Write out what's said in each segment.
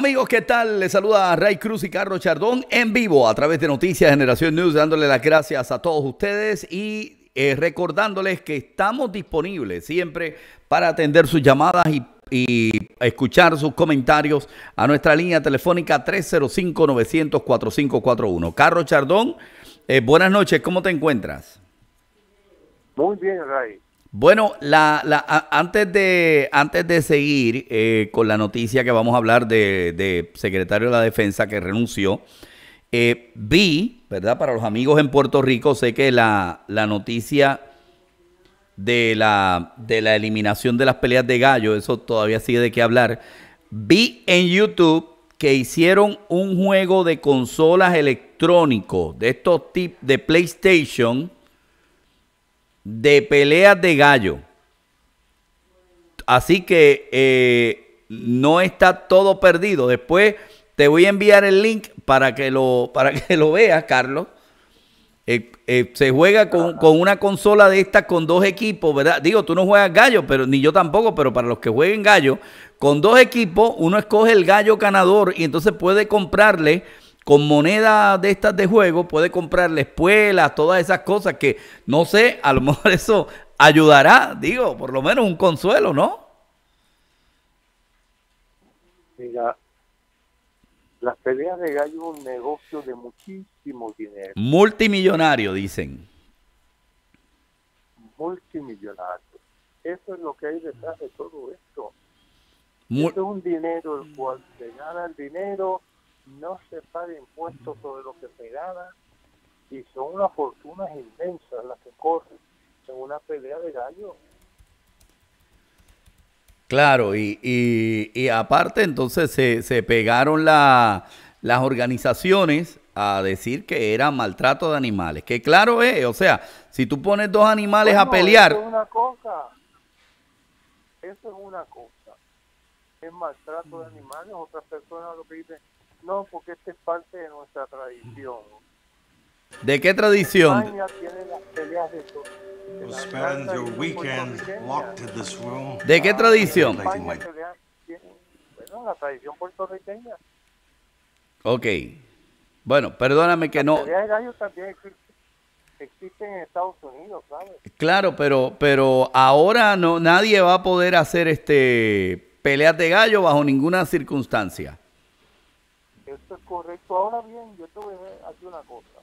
Amigos, ¿qué tal? Les saluda Ray Cruz y Carlos Chardón en vivo a través de Noticias Generación News, dándole las gracias a todos ustedes y eh, recordándoles que estamos disponibles siempre para atender sus llamadas y, escuchar sus comentarios a nuestra línea telefónica 305-900-4541. Carlos Chardón, eh, buenas noches, ¿cómo te encuentras? Muy bien, Ray. Bueno, la, antes, de, antes de seguir eh, con la noticia que vamos a hablar de, secretario de la Defensa que renunció, eh, vi, ¿verdad? Para los amigos en Puerto Rico, sé que la, noticia de la, de la eliminación de las peleas de gallo, eso todavía sigue de qué hablar. Vi en YouTube que hicieron un juego de consolas electrónicos de estos tipos de PlayStation de peleas de gallo. Así que eh, no está todo perdido. Después te voy a enviar el link para que lo, para que lo veas, Carlos. Eh, eh, se juega con, una consola de estas con dos equipos, ¿verdad? Digo, tú no juegas gallo, pero ni yo tampoco, pero para los que jueguen gallo, con dos equipos, uno escoge el gallo ganador y entonces puede comprarle con moneda de estas de juego puede comprarle espuelas, todas esas cosas que no sé, a lo mejor eso ayudará, digo, por lo menos un consuelo, ¿no? Mira, las peleas de gallo es un negocio de muchísimo dinero. Multimillonario, dicen. Multimillonario. Eso es lo que hay detrás de todo esto. es un dinero el cual se gana el dinero no se paga impuestos sobre lo que se gana y son unas fortunas inmensas las que corren en una pelea de gallo. Claro, y, y, aparte entonces se, se pegaron la, las organizaciones a decir que era maltrato de animales. Que claro es, o sea, si tú pones dos animales a pelear... Eso es una cosa. Eso es una cosa. Es maltrato de animales. Otras personas lo que dicen, no, porque esta es parte de nuestra tradición. ¿De qué tradición? España tiene las peleas de todo. ¿De qué tradición? bueno, la tradición puertorriqueña. Ok. Bueno, perdóname que no. Las peleas de gallos también existen, en Estados Unidos, ¿sabes? Claro, pero, pero ahora no, nadie va a poder hacer este peleas de gallo bajo ninguna circunstancia. Es correcto. Ahora bien, yo te voy a decir aquí una cosa.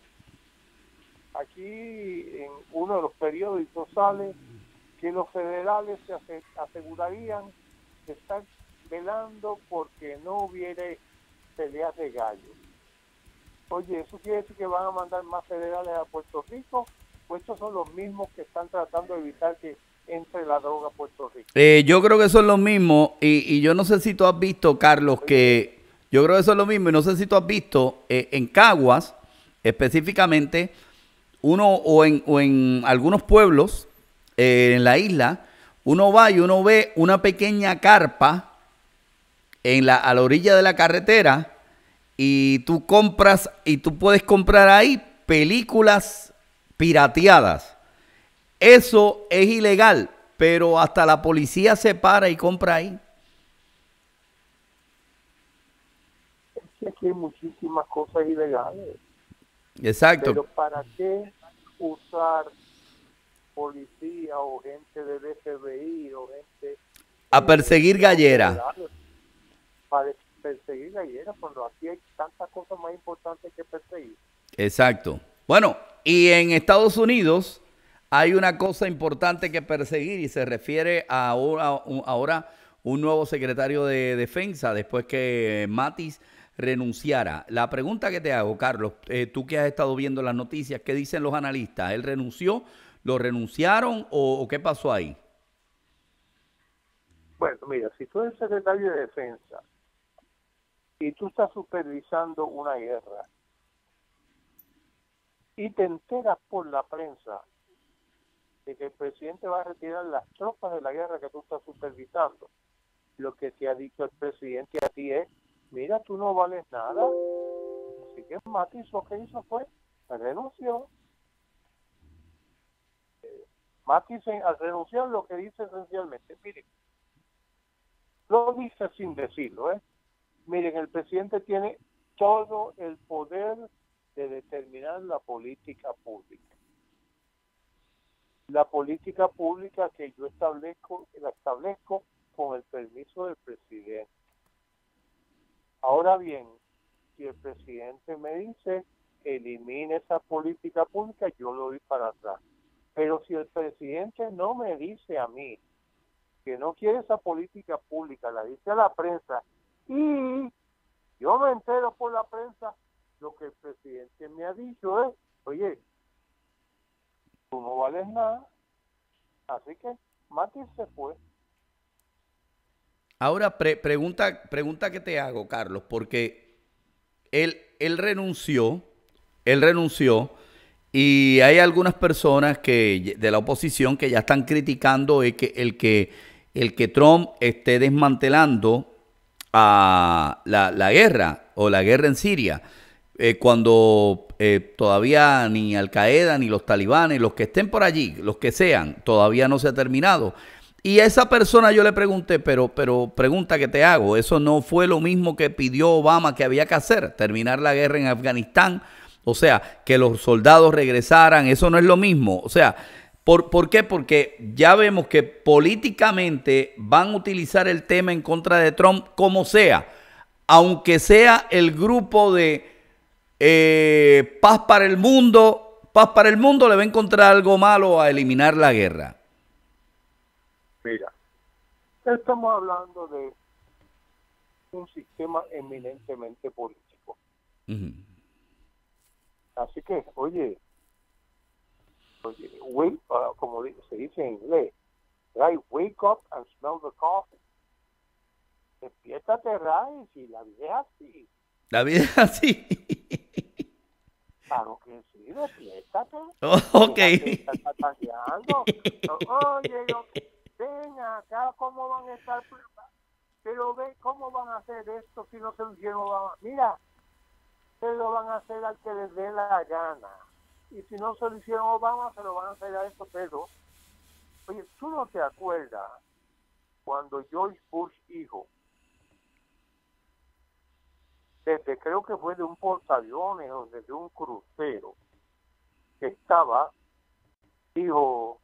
Aquí en uno de los periódicos sale que los federales se asegurarían de estar velando porque no hubiera peleas de gallos. Oye, ¿eso quiere decir que van a mandar más federales a Puerto Rico? Pues estos son los mismos que están tratando de evitar que entre la droga a Puerto Rico. Eh, yo creo que son los mismos y, y, yo no sé si tú has visto, Carlos, que yo creo que eso es lo mismo y no sé si tú has visto eh, en Caguas, específicamente, uno o en, o en algunos pueblos eh, en la isla, uno va y uno ve una pequeña carpa en la, a la orilla de la carretera y tú compras y tú puedes comprar ahí películas pirateadas. Eso es ilegal, pero hasta la policía se para y compra ahí. Aquí hay muchísimas cosas ilegales. Exacto. Pero ¿para qué usar policía o gente del FBI o gente... A perseguir gallera. Para perseguir gallera cuando aquí hay tantas cosas más importantes que perseguir. Exacto. Bueno, y en Estados Unidos hay una cosa importante que perseguir y se refiere a ahora, ahora un nuevo secretario de defensa después que Matis renunciara. La pregunta que te hago, Carlos, eh, tú que has estado viendo las noticias, ¿qué dicen los analistas? ¿Él renunció? ¿Lo renunciaron o, qué pasó ahí? Bueno, mira, si tú eres secretario de defensa y tú estás supervisando una guerra y te enteras por la prensa de que el presidente va a retirar las tropas de la guerra que tú estás supervisando, lo que te ha dicho el presidente a ti es mira, tú no vales nada. Así que Matis lo que hizo fue, renunció. Eh, Matis al renunciar lo que dice esencialmente, mire, lo dice sin decirlo, ¿eh? Miren, el presidente tiene todo el poder de determinar la política pública. La política pública que yo establezco, la establezco con el permiso del presidente. Ahora bien, si el presidente me dice elimine esa política pública, yo lo doy para atrás. Pero si el presidente no me dice a mí que no quiere esa política pública, la dice a la prensa, y yo me entero por la prensa, lo que el presidente me ha dicho es, oye, tú no vales nada, así que Mati se fue. Ahora, pregunta, pregunta que te hago, Carlos, porque él, él renunció, él renunció, y hay algunas personas que de la oposición que ya están criticando el que, el que, el que Trump esté desmantelando a la, guerra o la guerra en Siria, eh, cuando eh, todavía ni Al Qaeda, ni los talibanes, los que estén por allí, los que sean, todavía no se ha terminado. Y a esa persona yo le pregunté, pero, pero pregunta que te hago, ¿eso no fue lo mismo que pidió Obama que había que hacer? Terminar la guerra en Afganistán, o sea, que los soldados regresaran, eso no es lo mismo. O sea, ¿por, ¿por qué? Porque ya vemos que políticamente van a utilizar el tema en contra de Trump como sea, aunque sea el grupo de eh, paz para el mundo, paz para el mundo le va a encontrar algo malo a eliminar la guerra. Mira, estamos hablando de un sistema eminentemente político. Así que, oye, oye uh, como se dice en inglés, right, wake up and smell the coffee. Despiértate, Ray, si la vida es así. La vida es así. Claro que sí, despiértate. Oh, ok. Oye, ven acá, ¿cómo van a estar? Pero ve cómo van a hacer esto si no se lo hicieron. Mira, se lo van a hacer al que les dé la gana. Y si no se lo hicieron Obama, se lo van a hacer a estos pero, oye, tú no te acuerdas cuando George Bush hijo, desde creo que fue de un portaaviones o desde un crucero, que estaba, dijo,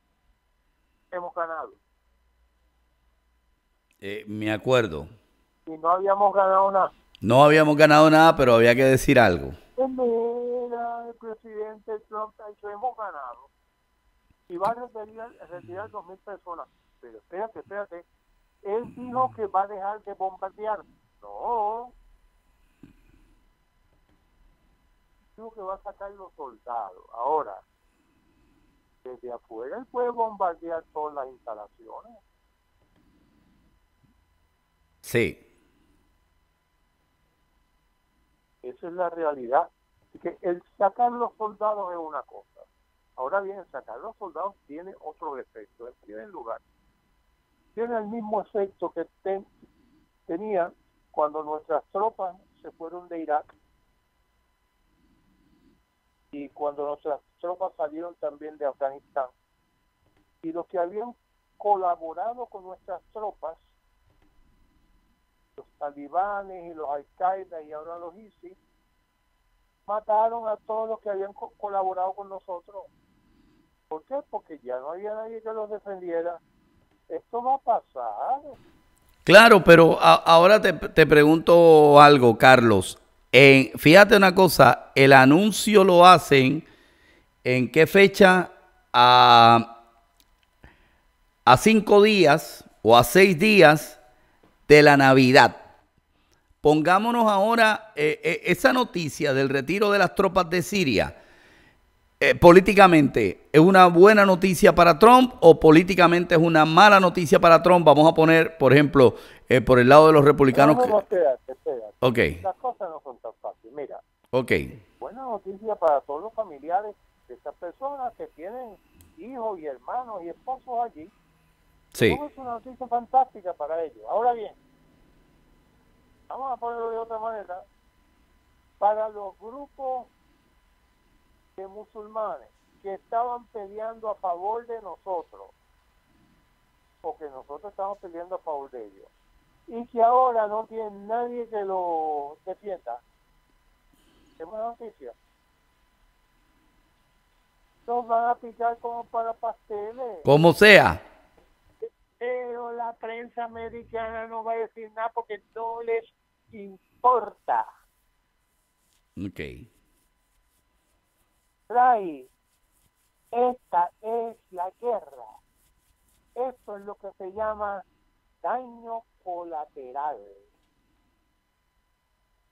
hemos ganado. Eh, me acuerdo. Y no habíamos ganado nada. No habíamos ganado nada, pero había que decir algo. Pues mira, el presidente Trump ha dicho, hemos ganado. Y va a retirar, retirar dos mil personas. Pero espérate, espérate. Él dijo que va a dejar de bombardear. No. Dijo que va a sacar los soldados. Ahora, desde afuera él puede bombardear todas las instalaciones. Sí. Esa es la realidad. que el sacar los soldados es una cosa. Ahora bien, sacar los soldados tiene otro efecto. En primer lugar, tiene el mismo efecto que tenía cuando nuestras tropas se fueron de Irak y cuando nuestras tropas salieron también de Afganistán. Y los que habían colaborado con nuestras tropas talibanes y los al-Qaeda y ahora los ISIS, mataron a todos los que habían colaborado con nosotros. ¿Por qué? Porque ya no había nadie que los defendiera. Esto va a pasar. Claro, pero ahora te, pregunto algo, Carlos. fíjate una cosa, el anuncio lo hacen en qué fecha a, a cinco días o a seis días de la Navidad. Pongámonos ahora eh, eh, esa noticia del retiro de las tropas de Siria. Eh, políticamente, ¿es una buena noticia para Trump o políticamente es una mala noticia para Trump? Vamos a poner, por ejemplo, por el lado de los republicanos. No, espérate, espérate. Okay. Las cosas no son tan fáciles. Mira. Ok. Buena noticia para todos los familiares de estas personas que tienen hijos y hermanos y esposos allí Sí. es una noticia fantástica para ellos. Ahora bien, vamos a ponerlo de otra manera. Para los grupos de musulmanes que estaban peleando a favor de nosotros, porque nosotros estamos peleando a favor de ellos, y que ahora no tiene nadie que lo defienda. Es buena noticia. Nos van a picar como para pasteles. Como sea. Pero la prensa americana no va a decir nada porque no les importa. Ok. Ray, esta es la guerra. Esto es lo que se llama daño colateral.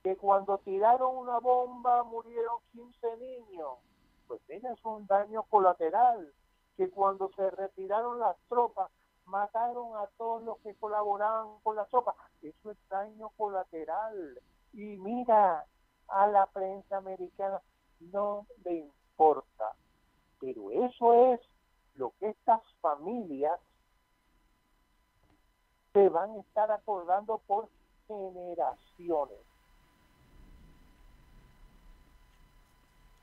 Que cuando tiraron una bomba murieron 15 niños. Pues mira, es un daño colateral. Que cuando se retiraron las tropas mataron a todos los que colaboraban con las tropas. Eso es daño colateral. Y mira, a la prensa americana no le importa. Pero eso es lo que estas familias se van a estar acordando por generaciones.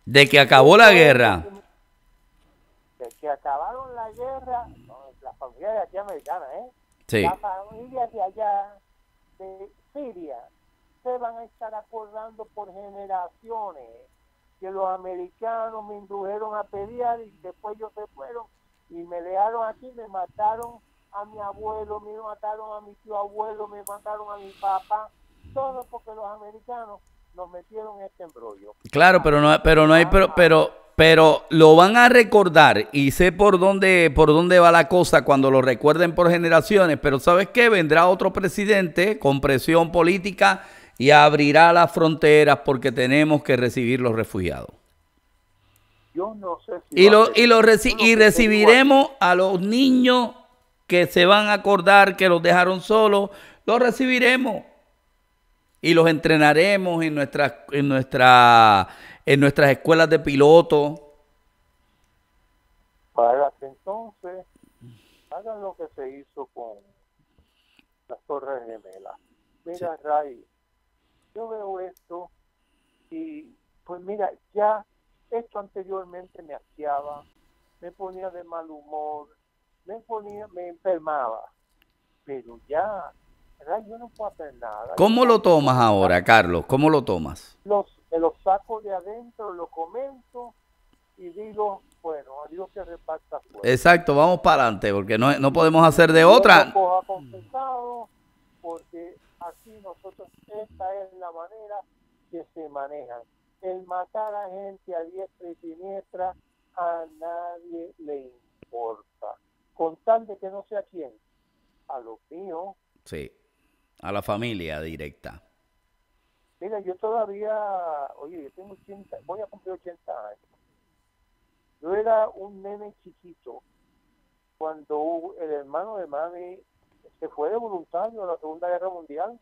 De que acabó la guerra. De que acabaron la guerra, la familia de aquí americana, ¿eh? Sí. Las familias de allá, de Siria, se van a estar acordando por generaciones que los americanos me indujeron a pelear y después ellos se fueron y me dejaron aquí, me mataron a mi abuelo, me mataron a mi tío abuelo, me mataron a mi papá, todo porque los americanos nos metieron en este embrollo. Claro, pero no, pero no hay, pero, pero, pero lo van a recordar y sé por dónde, por dónde va la cosa cuando lo recuerden por generaciones. Pero sabes qué, vendrá otro presidente con presión política y abrirá las fronteras porque tenemos que recibir los refugiados. Yo no sé si Y lo, y lo reci- no y recibiremos a los niños que se van a acordar que los dejaron solos, los recibiremos y los entrenaremos en nuestras en nuestra en nuestras escuelas de piloto. para que entonces hagan lo que se hizo con las Torres Gemelas. Mira, Ray, yo veo esto y pues mira, ya esto anteriormente me asqueaba, me ponía de mal humor, me ponía, me enfermaba, pero ya, Ray, yo no puedo hacer nada. ¿Cómo lo tomas ahora, Carlos? ¿Cómo lo tomas? los, los saco de adentro, lo comento y digo, bueno, a Dios que reparta fuerza. Exacto, vamos para adelante porque no, no podemos hacer de otra. porque así nosotros, esta es la manera que se manejan. El matar a gente a diestra y siniestra, a nadie le importa. Con tal de que no sea quien, a los míos. Sí, a la familia directa. Mira, yo todavía, oye, yo tengo 80, voy a cumplir 80 años. Yo era un nene chiquito cuando el hermano de mami se fue de voluntario a la Segunda Guerra Mundial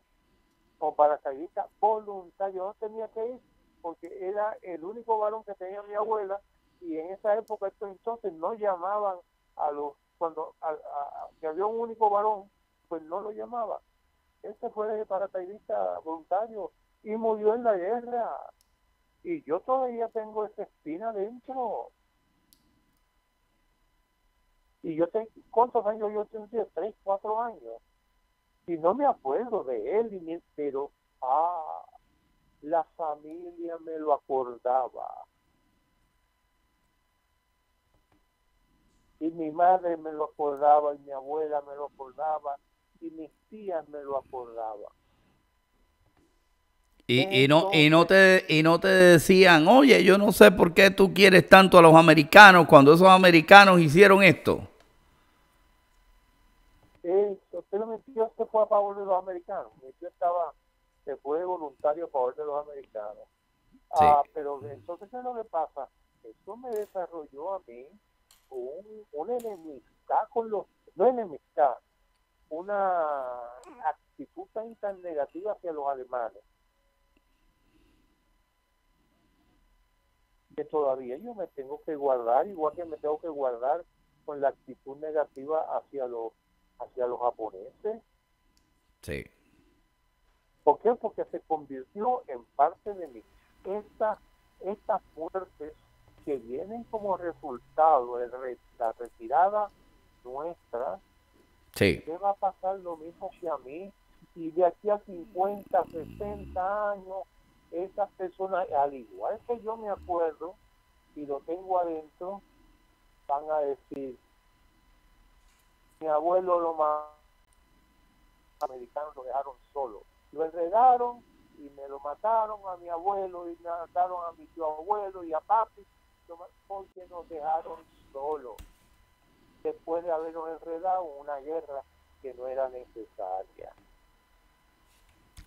como paracaidista voluntario. No tenía que ir porque era el único varón que tenía mi abuela y en esa época, estos entonces, no llamaban a los, cuando a, que había un único varón, pues no lo llamaban. Este fue paracaidista voluntario y murió en la guerra. Y yo todavía tengo esa espina dentro. Y yo tengo, ¿cuántos años yo tenía? Tres, cuatro años. Y no me acuerdo de él, ni- pero, ah, la familia me lo acordaba. Y mi madre me lo acordaba, y mi abuela me lo acordaba, y mis tías me lo acordaban. Y, y no, y, no te, y no te decían, oye, yo no sé por qué tú quieres tanto a los americanos cuando esos americanos hicieron esto. Eso, pero mi tío se fue a favor de los americanos. Mi tío estaba, se fue voluntario a favor de los americanos. Sí. Ah, pero entonces, ¿qué es lo que pasa? Eso me desarrolló a mí un, una enemistad con los, no enemistad, una actitud tan, tan negativa hacia los alemanes. Que todavía yo me tengo que guardar, igual que me tengo que guardar con la actitud negativa hacia los hacia los japoneses. Sí. ¿Por qué? Porque se convirtió en parte de mí. Esta, estas muertes que vienen como resultado de la retirada nuestra, Sí. ¿qué va a pasar lo mismo que a mí? y de aquí a 50, 60 años, esas personas, al igual que yo me acuerdo, y lo tengo adentro, van a decir, mi abuelo lo más americanos lo dejaron solo. Lo enredaron y me lo mataron a mi abuelo y me mataron a mi tío abuelo y a papi porque nos dejaron solos después de habernos enredado en una guerra que no era necesaria.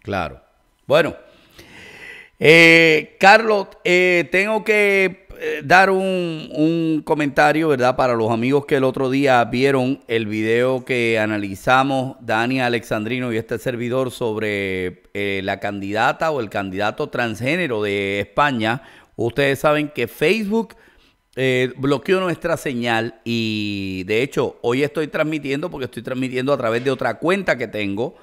Claro. Bueno, eh, Carlos, eh, tengo que eh, dar un, comentario, ¿verdad? Para los amigos que el otro día vieron el video que analizamos, Dani Alexandrino y este servidor, sobre eh, la candidata o el candidato transgénero de España. Ustedes saben que Facebook eh, bloqueó nuestra señal y de hecho hoy estoy transmitiendo porque estoy transmitiendo a través de otra cuenta que tengo.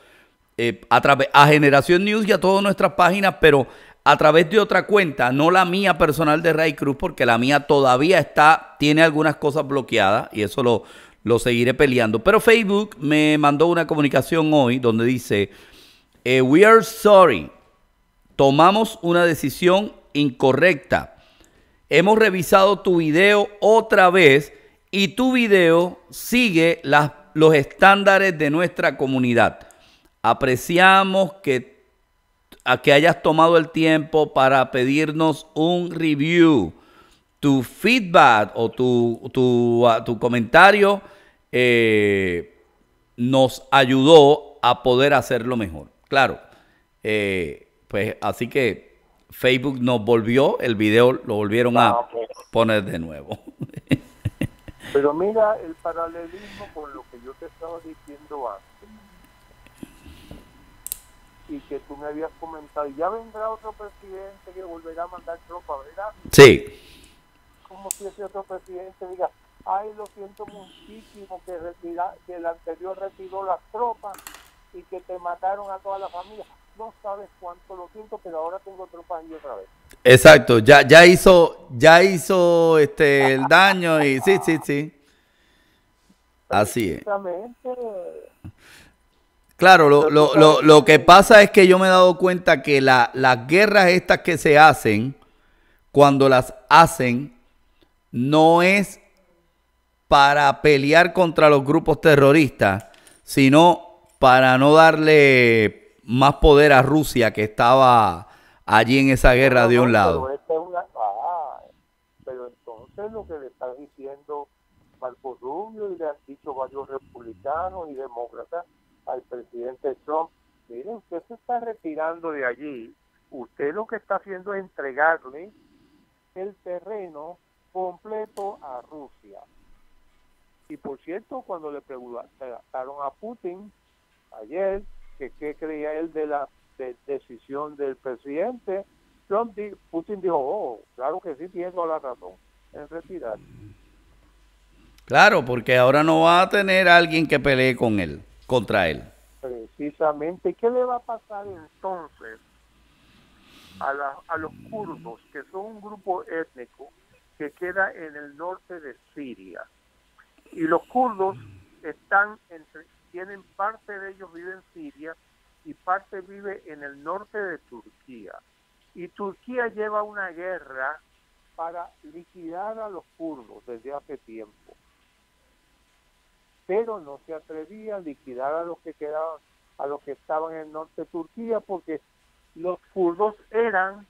a, a Generación News y a todas nuestras páginas, pero a través de otra cuenta, no la mía personal de Ray Cruz, porque la mía todavía está, tiene algunas cosas bloqueadas y eso lo, lo seguiré peleando. Pero Facebook me mandó una comunicación hoy donde dice, eh, we are sorry, tomamos una decisión incorrecta. Hemos revisado tu video otra vez y tu video sigue los estándares de nuestra comunidad. Apreciamos que hayas tomado el tiempo para pedirnos un review. Tu feedback o tu, tu, comentario eh, nos ayudó a poder hacerlo mejor. Claro, eh, pues así que Facebook nos volvió, el video lo volvieron a ah, poner de nuevo. Pero mira el paralelismo con lo que yo te estaba diciendo antes y que tú me habías comentado, ya vendrá otro presidente que volverá a mandar tropas, ¿verdad? Sí. Como si ese otro presidente diga, ay, lo siento muchísimo que, retira, que el anterior retiró las tropas y que te mataron a toda la familia. No sabes cuánto lo siento, pero ahora tengo tropas y otra vez. Exacto, ya, ya hizo, ya hizo este el daño y sí, sí, sí. Así es. Claro, lo, lo, lo, lo, que pasa es que yo me he dado cuenta que la, las guerras estas que se hacen, cuando las hacen, no es para pelear contra los grupos terroristas, sino para no darle más poder a Rusia que estaba allí en esa guerra de un lado. Ah, pero, entonces lo que le están diciendo Marco Rubio y le han dicho varios republicanos y demócratas al presidente Trump, miren, usted se está retirando de allí, usted lo que está haciendo es entregarle el terreno completo a Rusia. Y por cierto, cuando le preguntaron a Putin ayer que qué creía él de la decisión del presidente, Trump Putin dijo, oh, claro que sí, tiene toda la razón en retirar. Claro, porque ahora no va a tener alguien que pelee con él contra él. Precisamente, ¿qué le va a pasar entonces a, a los kurdos, que son un grupo étnico que queda en el norte de Siria? Y los kurdos están entre, tienen parte de ellos vive en Siria y parte vive en el norte de Turquía. Y Turquía lleva una guerra para liquidar a los kurdos desde hace tiempo pero no se atrevía a liquidar a los que quedaban, a los que estaban en el norte de Turquía, porque los kurdos eran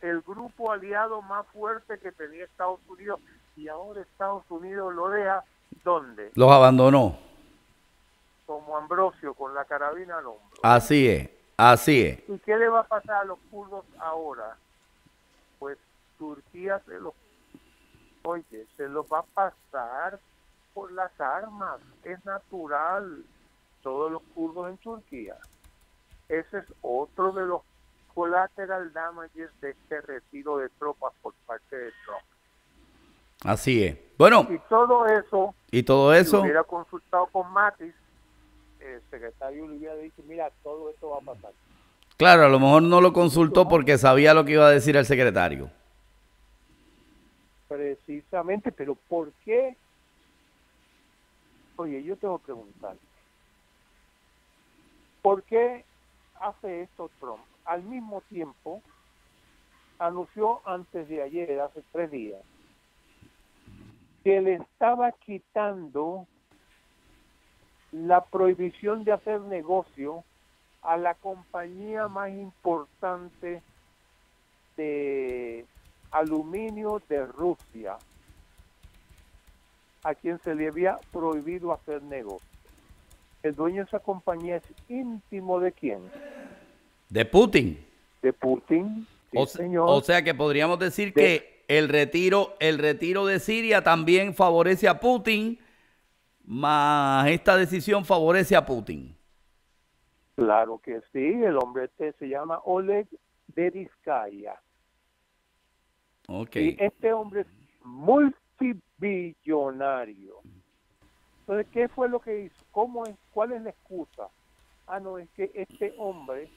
el grupo aliado más fuerte que tenía Estados Unidos y ahora Estados Unidos lo deja ¿dónde? Los abandonó. Como Ambrosio con la carabina al hombro. Así es, así es. ¿Y qué le va a pasar a los kurdos ahora? Pues Turquía se los, oye, se los va a pasar por las armas, es natural. Todos los kurdos en Turquía. Ese es otro de los collateral damages de este retiro de tropas por parte de Trump. Así es. Bueno. Y todo eso. Y todo eso. Si hubiera consultado con Matis, el secretario le hubiera dicho, mira, todo esto va a pasar. Claro, a lo mejor no lo consultó porque sabía lo que iba a decir el secretario. Precisamente, pero ¿por qué Oye, yo tengo que preguntar, ¿por qué hace esto Trump? Al mismo tiempo, anunció antes de ayer, hace tres días, que le estaba quitando la prohibición de hacer negocio a la compañía más importante de aluminio de Rusia, a quien se le había prohibido hacer negocio. El dueño de esa compañía es íntimo de quién? De Putin. De Putin. o, señor. o, sea que podríamos decir que el retiro, el retiro de Siria también favorece a Putin, más esta decisión favorece a Putin. Claro que sí, el hombre este se llama Oleg Deriskaya. Okay. Y este hombre es multibillonario. Entonces, ¿qué fue lo que hizo? ¿Cómo es? ¿Cuál es la excusa? Ah, no, es que este hombre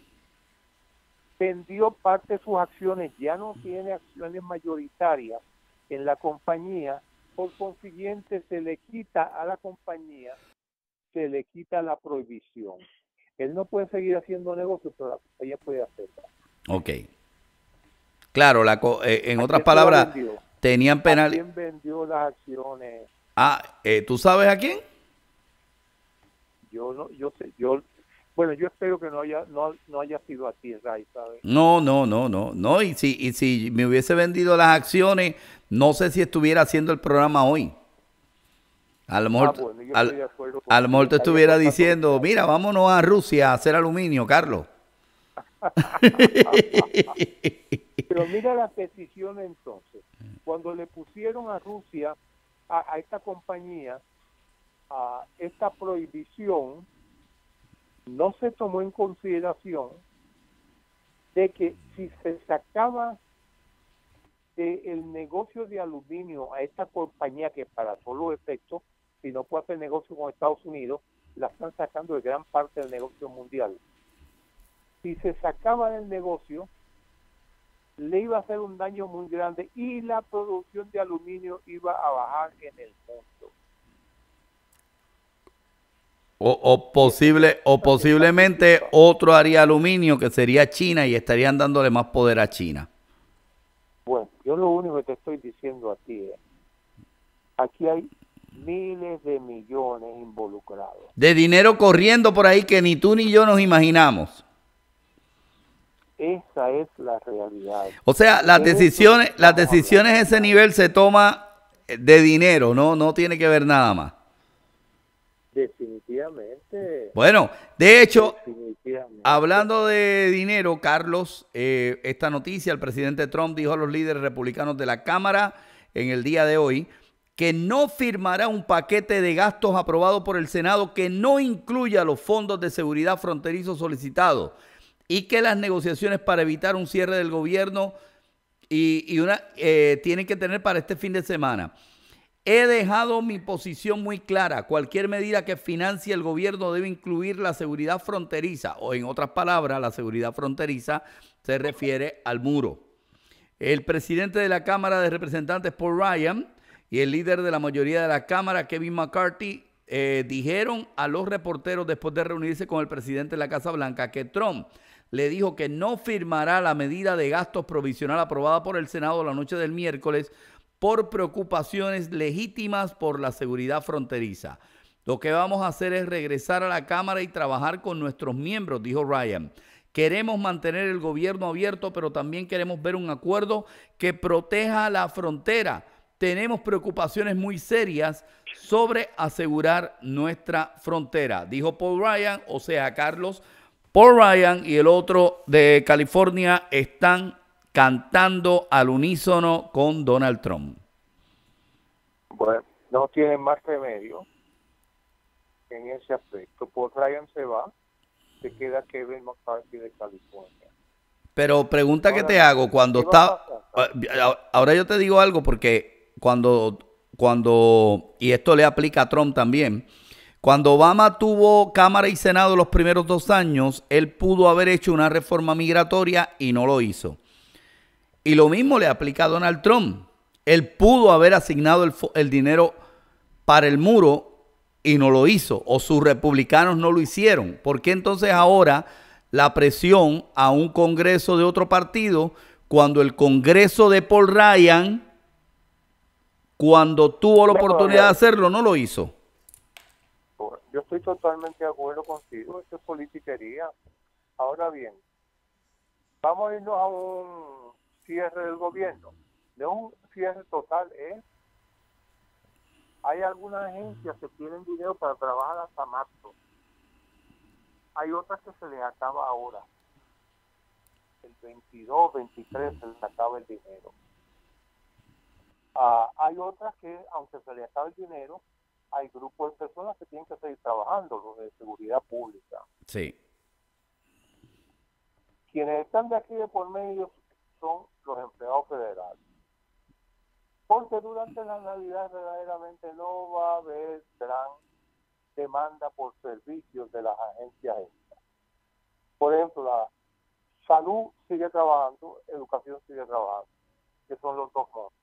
vendió parte de sus acciones, ya no tiene acciones mayoritarias en la compañía, por consiguiente se le quita a la compañía, se le quita la prohibición. Él no puede seguir haciendo negocios, pero la compañía puede hacerlo. Ok. Claro, la eh, en otras palabras, tenían penal. ¿Quién vendió las acciones? Ah, eh, ¿tú sabes a quién? Yo no, yo sé, yo, bueno, yo espero que no haya, no, no haya sido a ti, Ray, ¿sabes? No, no, no, no, no, y si, y si me hubiese vendido las acciones, no sé si estuviera haciendo el programa hoy. A lo mejor, ah, a lo mejor te estuviera diciendo, mira, vámonos a Rusia a hacer aluminio, Carlos. Pero mira la decisión entonces. Cuando le pusieron a Rusia, a, esta compañía, a esta prohibición, no se tomó en consideración de que si se sacaba del negocio de aluminio a esta compañía que para solo efecto, si no puede hacer negocio con Estados Unidos, la están sacando de gran parte del negocio mundial si se sacaba del negocio, le iba a hacer un daño muy grande y la producción de aluminio iba a bajar en el mundo. O, posible, o posiblemente otro haría aluminio que sería China y estarían dándole más poder a China. Bueno, yo lo único que te estoy diciendo a ti es, aquí hay miles de millones involucrados. De dinero corriendo por ahí que ni tú ni yo nos imaginamos. Esa es la realidad. O sea, las decisiones, las decisiones a ese nivel se toma de dinero, no, no tiene que ver nada más. Definitivamente. Bueno, de hecho, hablando de dinero, Carlos, eh, esta noticia, el presidente Trump dijo a los líderes republicanos de la Cámara en el día de hoy que no firmará un paquete de gastos aprobado por el Senado que no incluya los fondos de seguridad fronterizo solicitados y que las negociaciones para evitar un cierre del gobierno y, una eh, tienen que tener para este fin de semana. He dejado mi posición muy clara. Cualquier medida que financie el gobierno debe incluir la seguridad fronteriza, o en otras palabras, la seguridad fronteriza se refiere al muro. El presidente de la Cámara de Representantes, Paul Ryan, y el líder de la mayoría de la Cámara, Kevin McCarthy, eh, dijeron a los reporteros después de reunirse con el presidente de la Casa Blanca que Trump le dijo que no firmará la medida de gastos provisional aprobada por el Senado la noche del miércoles por preocupaciones legítimas por la seguridad fronteriza. Lo que vamos a hacer es regresar a la Cámara y trabajar con nuestros miembros, dijo Ryan. Queremos mantener el gobierno abierto, pero también queremos ver un acuerdo que proteja la frontera. Tenemos preocupaciones muy serias sobre asegurar nuestra frontera, dijo Paul Ryan, o sea, Carlos Paul Ryan y el otro de California están cantando al unísono con Donald Trump. Bueno, no tienen más remedio en ese aspecto. Paul Ryan se va, se queda Kevin McCarthy de California. Pero pregunta que te hago, cuando está... Ah, ahora yo te digo algo porque cuando, cuando, y esto le aplica a Trump también, cuando Obama tuvo Cámara y Senado los primeros dos años, él pudo haber hecho una reforma migratoria y no lo hizo. Y lo mismo le aplica a Donald Trump. Él pudo haber asignado el, dinero para el muro y no lo hizo. O sus republicanos no lo hicieron. ¿Por qué entonces ahora la presión a un Congreso de otro partido cuando el Congreso de Paul Ryan, cuando tuvo la oportunidad de hacerlo, no lo hizo. Yo estoy totalmente de acuerdo contigo, esto es politiquería. Ahora bien, vamos a irnos a un cierre del gobierno. De un cierre total es, hay algunas agencias que tienen dinero para trabajar hasta marzo. Hay otras que se les acaba ahora. El 22, 23 se les acaba el dinero. Ah, hay otras que, aunque se les acabe el dinero, hay grupos de personas que tienen que seguir trabajando, los de seguridad pública. Sí. Quienes están de aquí de por medio son los empleados federales. Porque durante la Navidad verdaderamente no va a haber gran demanda por servicios de las agencias. Por ejemplo, la salud sigue trabajando, educación sigue trabajando, que son los dos montos.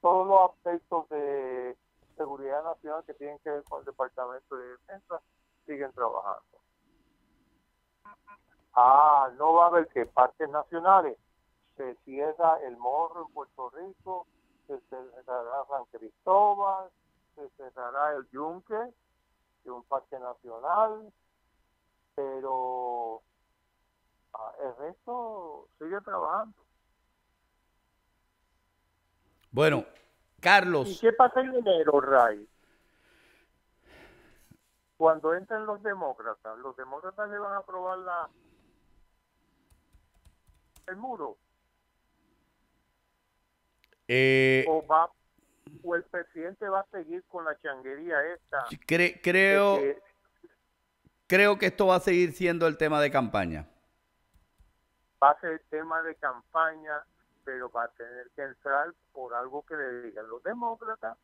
Todos los aspectos de seguridad nacional que tienen que ver con el Departamento de Defensa siguen trabajando. Ah, no va a haber que parques nacionales. Se cierra el Morro en Puerto Rico, se cerrará San Cristóbal, se cerrará el Yunque, que es un parque nacional, pero ah, el resto sigue trabajando. Bueno, Carlos. ¿Y qué pasa en enero, Ray? Cuando entren los demócratas, los demócratas le van a aprobar la el muro. Eh, o, va, o el presidente va a seguir con la changuería esta. creo, creo que esto va a seguir siendo el tema de campaña. Va a ser el tema de campaña pero va a tener que entrar por algo que le digan los demócratas.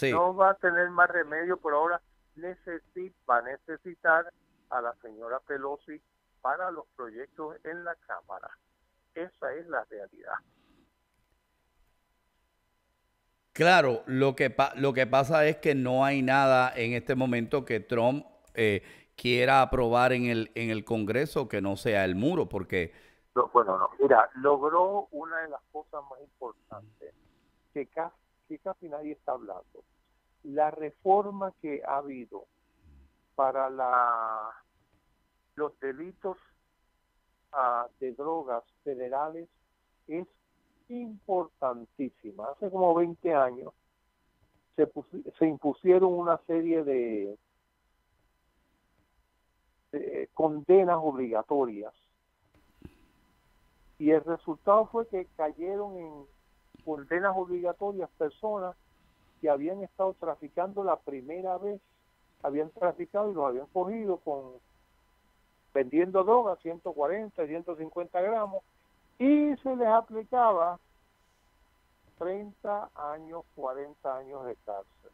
No va a tener más remedio por ahora. Necesita, va a necesitar a la señora Pelosi para los proyectos en la Cámara. Esa es la realidad. Claro, lo que, lo que pasa es que no hay nada en este momento que Trump eh, quiera aprobar en el, en el Congreso que no sea el muro, porque bueno, no, mira, logró una de las cosas más importantes que casi, nadie está hablando. La reforma que ha habido para la, los delitos ah, de drogas federales es importantísima. Hace como 20 años se, se impusieron una serie de condenas obligatorias y el resultado fue que cayeron en condenas obligatorias personas que habían estado traficando la primera vez, habían traficado y los habían cogido con vendiendo drogas, 140, 150 gramos, y se les aplicaba 30 años, 40 años de cárcel.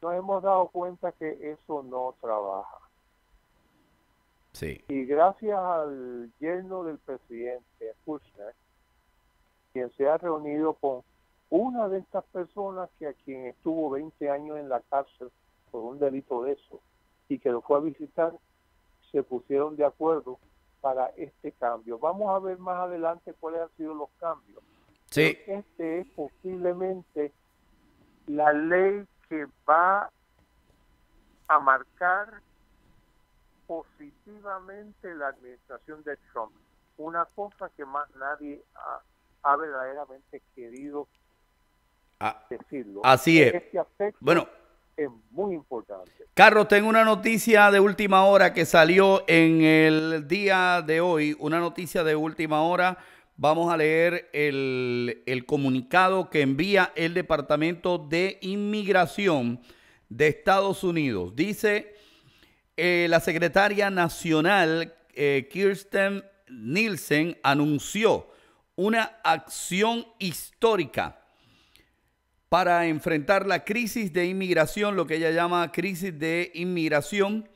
Nos hemos dado cuenta que eso no trabaja. Y gracias al yerno del presidente, Kushner, quien se ha reunido con una de estas personas que a quien estuvo 20 años en la cárcel por un delito de eso y que lo fue a visitar, se pusieron de acuerdo para este cambio. Vamos a ver más adelante cuáles han sido los cambios. Sí. Este es posiblemente la ley que va a marcar positivamente la administración de Trump. Una cosa que más nadie ha, verdaderamente querido ah, decirlo. Así es. Este bueno, es muy importante. Carlos, tengo una noticia de última hora que salió en el día de hoy, una noticia de última hora. Vamos a leer el, comunicado que envía el Departamento de Inmigración de Estados Unidos. Dice eh, la secretaria nacional eh, Kirsten Nielsen anunció una acción histórica para enfrentar la crisis de inmigración, lo que ella llama crisis de inmigración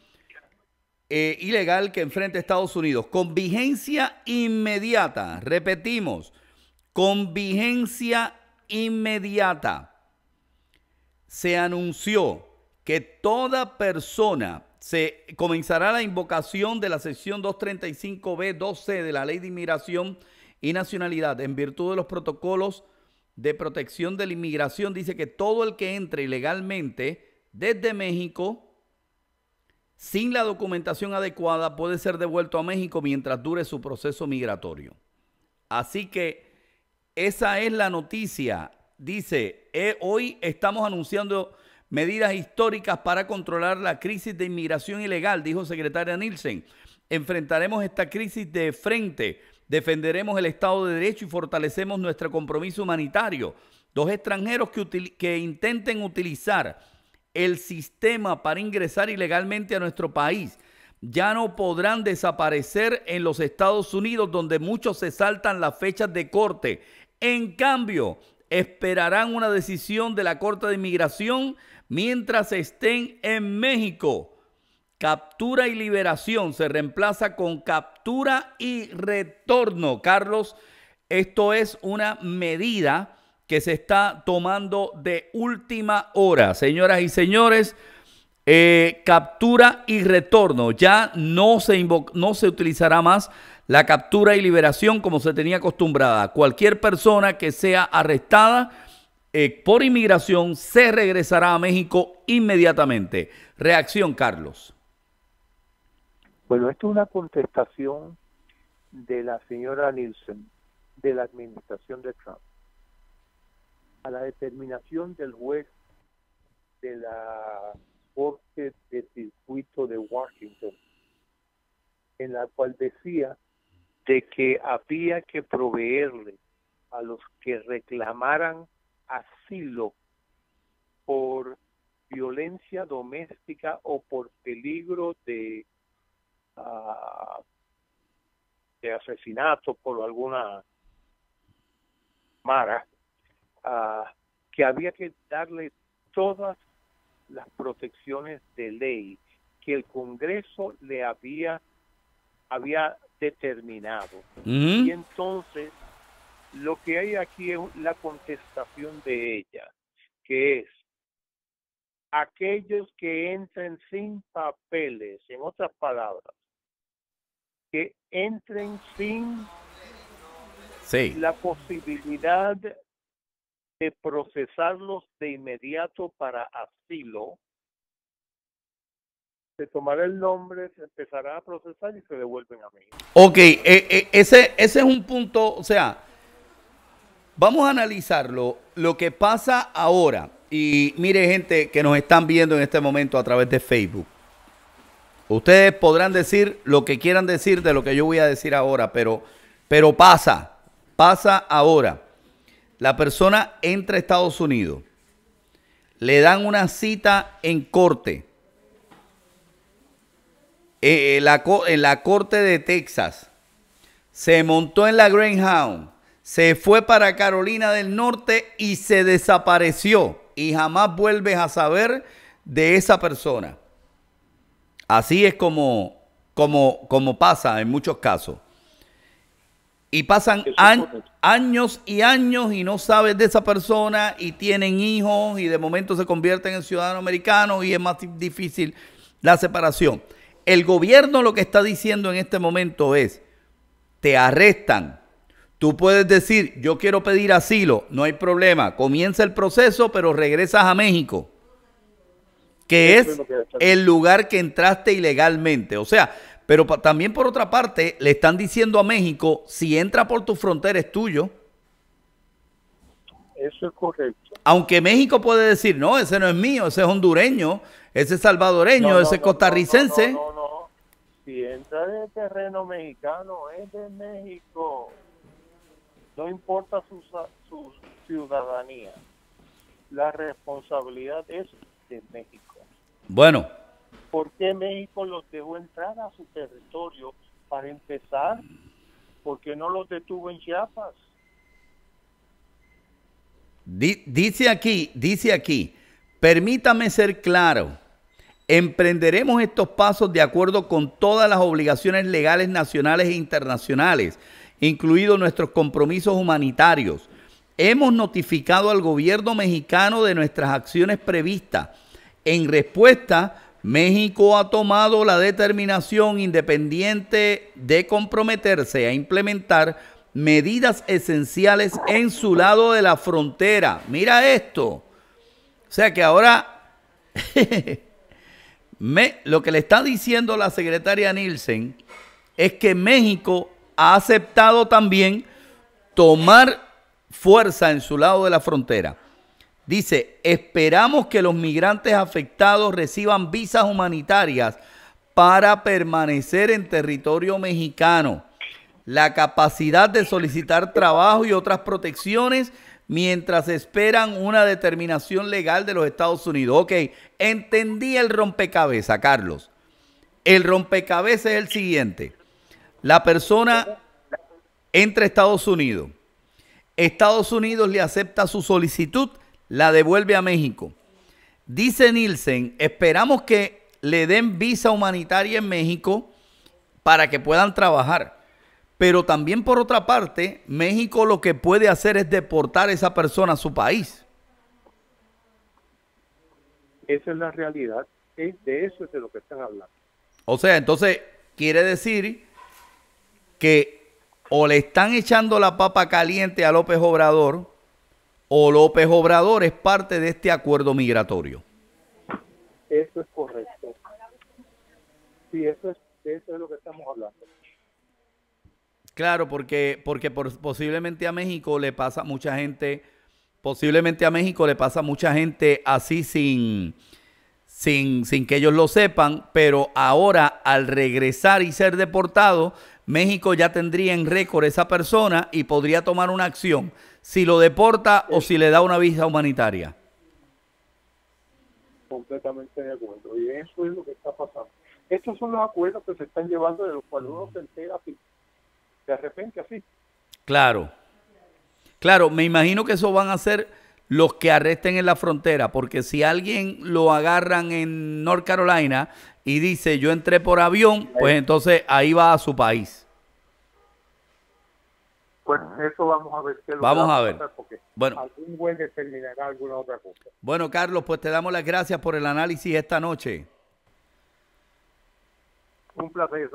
eh, ilegal que enfrenta Estados Unidos, con vigencia inmediata. Repetimos, con vigencia inmediata. Se anunció que toda persona se comenzará la invocación de la sección 235B2C de la Ley de Inmigración y Nacionalidad en virtud de los protocolos de protección de la inmigración. Dice que todo el que entre ilegalmente desde México sin la documentación adecuada puede ser devuelto a México mientras dure su proceso migratorio. Así que esa es la noticia. Dice, eh, hoy estamos anunciando medidas históricas para controlar la crisis de inmigración ilegal, dijo secretaria Nielsen. Enfrentaremos esta crisis de frente, defenderemos el Estado de Derecho y fortalecemos nuestro compromiso humanitario. Dos extranjeros que, que intenten utilizar el sistema para ingresar ilegalmente a nuestro país ya no podrán desaparecer en los Estados Unidos donde muchos se saltan las fechas de corte. En cambio, esperarán una decisión de la Corte de Inmigración mientras estén en México. Captura y liberación se reemplaza con captura y retorno. Carlos, esto es una medida que se está tomando de última hora. Señoras y señores, eh, captura y retorno. Ya no se, no se utilizará más la captura y liberación como se tenía acostumbrada. Cualquier persona que sea arrestada eh, por inmigración se regresará a México inmediatamente. Reacción, Carlos. Bueno, esto es una contestación de la señora Nielsen de la administración de Trump a la determinación del juez de la Corte de Circuito de Washington, en la cual decía de que había que proveerle a los que reclamaran asilo por violencia doméstica o por peligro de, uh, de asesinato por alguna mara, uh, que había que darle todas las protecciones de ley que el Congreso le había había determinado. Y entonces lo que hay aquí es la contestación de ella, que es aquellos que entren sin papeles, en otras palabras, que entren sin la posibilidad de procesarlos de inmediato para asilo, se tomará el nombre, se empezará a procesar y se devuelven a México. Ok, eh, eh, ese, ese es un punto, o sea, Vamos a analizarlo, lo que pasa ahora. Y mire gente que nos están viendo en este momento a través de Facebook. Ustedes podrán decir lo que quieran decir de lo que yo voy a decir ahora, pero, pero pasa, pasa ahora. La persona entra a Estados Unidos, le dan una cita en corte, eh, en la corte de Texas, se montó en la Greyhound, se fue para Carolina del Norte y se desapareció y jamás vuelves a saber de esa persona. Así es como, como, como pasa en muchos casos. Y pasan años y años y no sabes de esa persona y tienen hijos y de momento se convierten en ciudadanos americanos y es más difícil la separación. El gobierno lo que está diciendo en este momento es, te arrestan, Tú puedes decir, yo quiero pedir asilo, no hay problema, comienza el proceso, pero regresas a México, que es el lugar que entraste ilegalmente. O sea, pero también por otra parte, le están diciendo a México, si entra por tu frontera es tuyo. Eso es correcto. Aunque México puede decir, no, ese no es mío, ese es hondureño, ese es salvadoreño, ese es costarricense. No, no, no, Si entra de terreno mexicano, es de México no importa su, su ciudadanía, la responsabilidad es de México. Bueno. ¿Por qué México los dejó entrar a su territorio para empezar? ¿Por qué no los detuvo en Chiapas? Dice aquí, dice aquí, permítame ser claro, emprenderemos estos pasos de acuerdo con todas las obligaciones legales nacionales e internacionales incluidos nuestros compromisos humanitarios. Hemos notificado al gobierno mexicano de nuestras acciones previstas. En respuesta, México ha tomado la determinación independiente de comprometerse a implementar medidas esenciales en su lado de la frontera. Mira esto. O sea que ahora lo que le está diciendo la secretaria Nielsen es que México ha aceptado también tomar fuerza en su lado de la frontera. Dice, esperamos que los migrantes afectados reciban visas humanitarias para permanecer en territorio mexicano. La capacidad de solicitar trabajo y otras protecciones mientras esperan una determinación legal de los Estados Unidos. Ok, entendí el rompecabezas, Carlos. El rompecabezas es el siguiente. La persona entra a Estados Unidos. Estados Unidos le acepta su solicitud, la devuelve a México. Dice Nielsen, esperamos que le den visa humanitaria en México para que puedan trabajar. Pero también por otra parte, México lo que puede hacer es deportar a esa persona a su país. Esa es la realidad. De eso es de lo que están hablando. O sea, entonces quiere decir que o le están echando la papa caliente a López Obrador o López Obrador es parte de este acuerdo migratorio. Eso es correcto. Sí, eso es, eso es lo que estamos hablando. Claro, porque, porque posiblemente a México le pasa mucha gente, posiblemente a México le pasa mucha gente así sin, sin, sin que ellos lo sepan, pero ahora al regresar y ser deportado, México ya tendría en récord esa persona y podría tomar una acción si lo deporta o si le da una visa humanitaria. Completamente de acuerdo. Y eso es lo que está pasando. Estos son los acuerdos que se están llevando de los cuales uno se entera así, de repente así. Claro. Claro, me imagino que eso van a ser los que arresten en la frontera, porque si alguien lo agarran en North Carolina y dice yo entré por avión, pues entonces ahí va a su país. Bueno, eso vamos a ver. vamos a ver. Bueno. Algún buen determinará alguna otra cosa. Bueno, Carlos, pues te damos las gracias por el análisis esta noche. Un placer,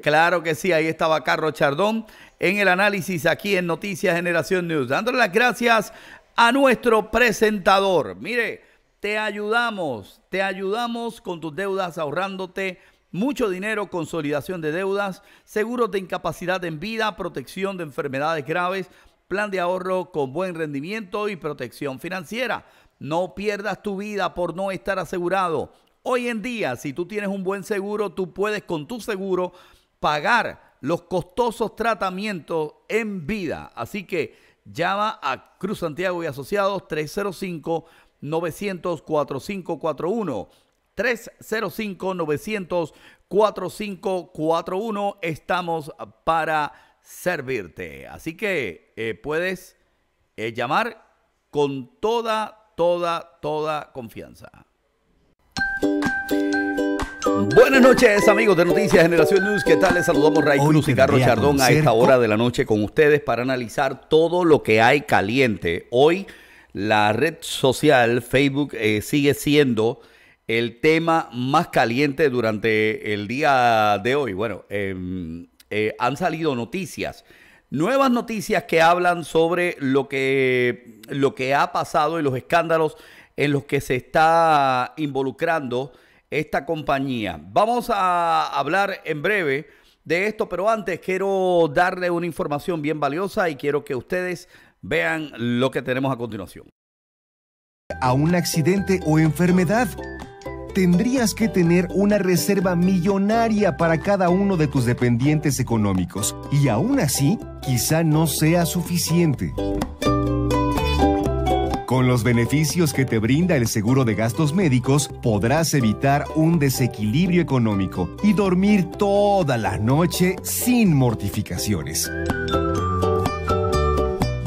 claro que sí, ahí estaba Carlos Chardón en el análisis aquí en Noticias Generación News. Dándole las gracias a nuestro presentador. Mire, te ayudamos, te ayudamos con tus deudas ahorrándote mucho dinero, consolidación de deudas, seguros de incapacidad en vida, protección de enfermedades graves, plan de ahorro con buen rendimiento y protección financiera. No pierdas tu vida por no estar asegurado. Hoy en día, si tú tienes un buen seguro, tú puedes con tu seguro pagar los costosos tratamientos en vida. Así que llama a Cruz Santiago y Asociados 305 900 4541 305 900 4541 estamos para servirte. Así que eh, puedes eh, llamar con toda, toda, toda confianza. Buenas noches amigos de Noticias Generación News, ¿qué tal? Les saludamos Ray Cruz y Carlos Chardón a esta hora de la noche con ustedes para analizar todo lo que hay caliente. Hoy la red social Facebook eh, sigue siendo el tema más caliente durante el día de hoy. Bueno, em, eh, han salido noticias, nuevas noticias que hablan sobre lo que, lo que ha pasado y los escándalos en los que se está involucrando esta compañía. Vamos a hablar en breve de esto, pero antes quiero darle una información bien valiosa y quiero que ustedes Vean lo que tenemos a continuación. A un accidente o enfermedad. Tendrías que tener una reserva millonaria para cada uno de tus dependientes económicos y aún así quizá no sea suficiente. Con los beneficios que te brinda el seguro de gastos médicos, podrás evitar un desequilibrio económico y dormir toda la noche sin mortificaciones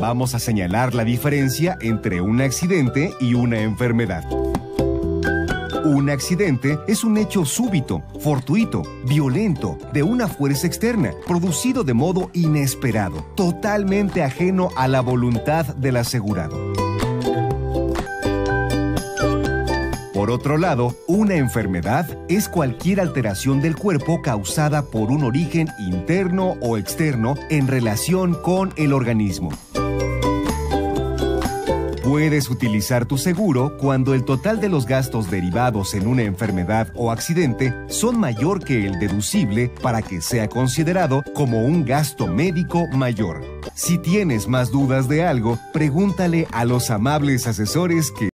vamos a señalar la diferencia entre un accidente y una enfermedad. Un accidente es un hecho súbito, fortuito, violento, de una fuerza externa, producido de modo inesperado, totalmente ajeno a la voluntad del asegurado. Por otro lado, una enfermedad es cualquier alteración del cuerpo causada por un origen interno o externo en relación con el organismo. Puedes utilizar tu seguro cuando el total de los gastos derivados en una enfermedad o accidente son mayor que el deducible para que sea considerado como un gasto médico mayor. Si tienes más dudas de algo, pregúntale a los amables asesores que